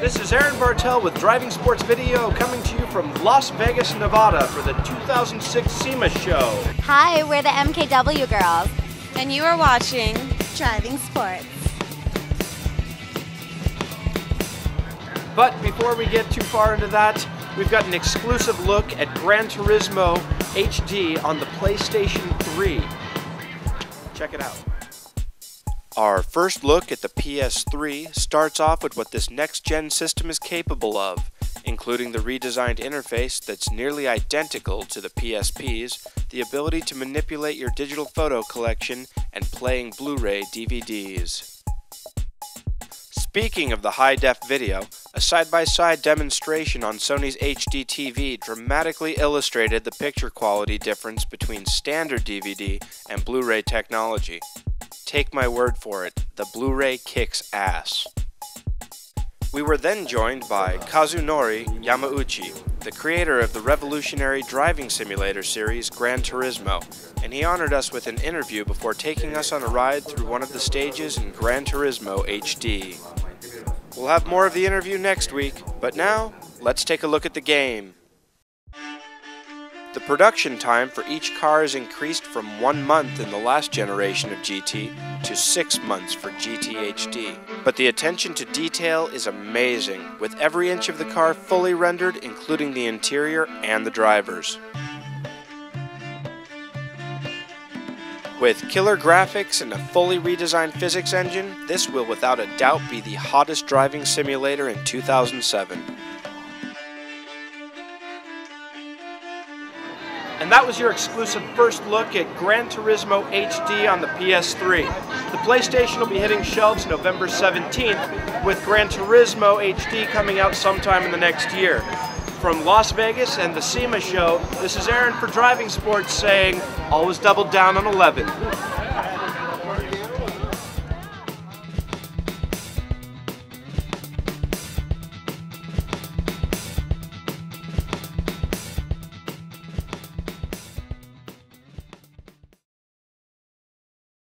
This is Aaron Bartel with Driving Sports Video coming to you from Las Vegas, Nevada for the 2006 SEMA show. Hi, we're the MKW girls. And you are watching Driving Sports. But before we get too far into that, we've got an exclusive look at Gran Turismo HD on the PlayStation 3. Check it out. Our first look at the PS3 starts off with what this next gen system is capable of, including the redesigned interface that's nearly identical to the PSP's, the ability to manipulate your digital photo collection, and playing Blu ray DVDs. Speaking of the high def video, a side by side demonstration on Sony's HD TV dramatically illustrated the picture quality difference between standard DVD and Blu ray technology. Take my word for it, the Blu ray kicks ass. We were then joined by Kazunori Yamauchi, the creator of the revolutionary driving simulator series Gran Turismo, and he honored us with an interview before taking us on a ride through one of the stages in Gran Turismo HD. We'll have more of the interview next week, but now, let's take a look at the game. The production time for each car is increased from one month in the last generation of GT to six months for GT HD. But the attention to detail is amazing, with every inch of the car fully rendered, including the interior and the drivers. With killer graphics and a fully redesigned physics engine, this will without a doubt be the hottest driving simulator in 2007. And that was your exclusive first look at Gran Turismo HD on the PS3. The PlayStation will be hitting shelves November 17th, with Gran Turismo HD coming out sometime in the next year. From Las Vegas and the SEMA show, this is Aaron for Driving Sports saying, always double down on 11.